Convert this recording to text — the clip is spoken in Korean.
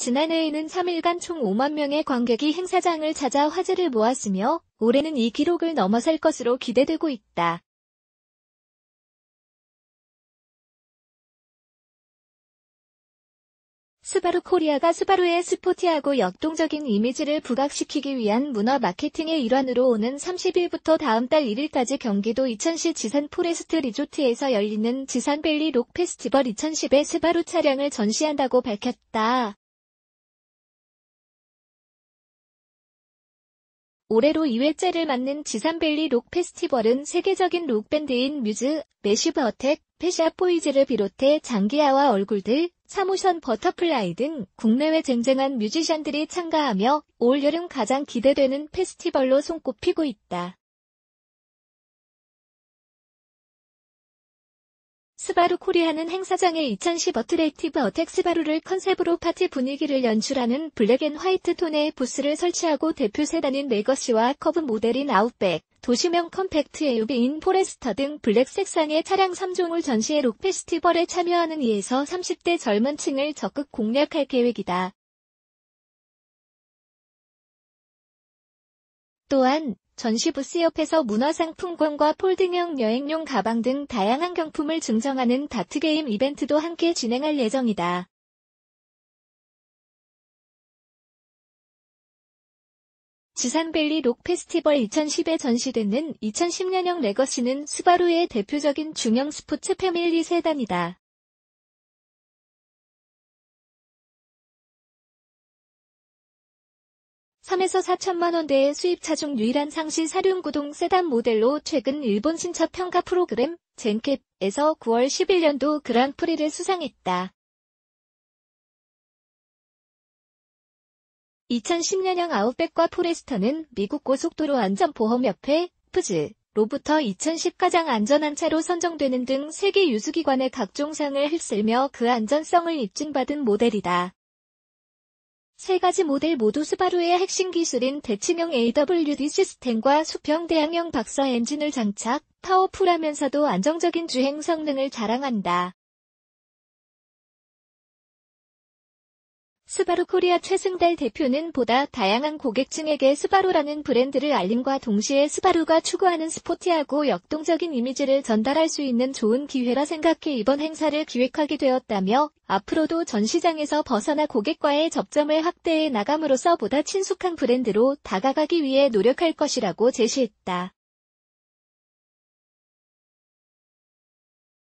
지난해에는 3일간 총 5만 명의 관객이 행사장을 찾아 화제를 모았으며 올해는 이 기록을 넘어설 것으로 기대되고 있다. 스바루 코리아가 스바루의 스포티하고 역동적인 이미지를 부각시키기 위한 문화 마케팅의 일환으로 오는 30일부터 다음 달 1일까지 경기도 이천시 지산 포레스트 리조트에서 열리는 지산밸리 록 페스티벌 2010에 스바루 차량을 전시한다고 밝혔다. 올해로 2회째를 맞는 지산밸리 록 페스티벌은 세계적인 록밴드인 뮤즈, 매시브 어택, 펫 샵 보이즈를 비롯해 장기하와 얼굴들, 3호선 버터플라이 등 국내외 쟁쟁한 뮤지션들이 참가하며 올 여름 가장 기대되는 페스티벌로 손꼽히고 있다. 스바루 코리아는 행사장에 2010 attractive attack 스바루를 컨셉으로 파티 분위기를 연출하는 black and white 톤의 부스를 설치하고 대표 세단인 레거시와 CUV 모델인 아웃백, 도시형 compact SUV인 포레스터 등 블랙 색상의 차량 3종을 전시해 록 페스티벌에 참여하는 20에서 30대 젊은 층을 적극 공략할 계획이다. 또한 전시 부스 옆에서 문화상품권과 folding형 여행용 가방 등 다양한 경품을 증정하는 다트게임 이벤트도 함께 진행할 예정이다. 지산밸리 록 페스티벌 2010에 전시되는 2010년형 레거시는 스바루의 대표적인 중형 스포츠 패밀리 세단이다. 3에서 4천만 원대의 수입차 중 유일한 상시 사륜구동 세단 모델로 최근 일본 신차 평가 프로그램 젠캡에서 9월 11년도 그랑프리를 수상했다. 2010년형 아웃백과 포레스터는 미국 고속도로 안전보험협회 푸즈 로부터 2010 가장 안전한 차로 선정되는 등 세계 유수기관의 각종 상을 휩쓸며 그 안전성을 입증받은 모델이다. 세 가지 모델 모두 스바루의 핵심 기술인 대칭형 AWD 시스템과 수평 대항형 박서 엔진을 장착, 파워풀하면서도 안정적인 주행 성능을 자랑한다. 스바루 코리아 최승달 대표는 보다 다양한 고객층에게 스바루라는 브랜드를 알림과 동시에 스바루가 추구하는 스포티하고 역동적인 이미지를 전달할 수 있는 좋은 기회라 생각해 이번 행사를 기획하게 되었다며 앞으로도 전시장에서 벗어나 고객과의 접점을 확대해 나감으로써 보다 친숙한 브랜드로 다가가기 위해 노력할 것이라고 제시했다.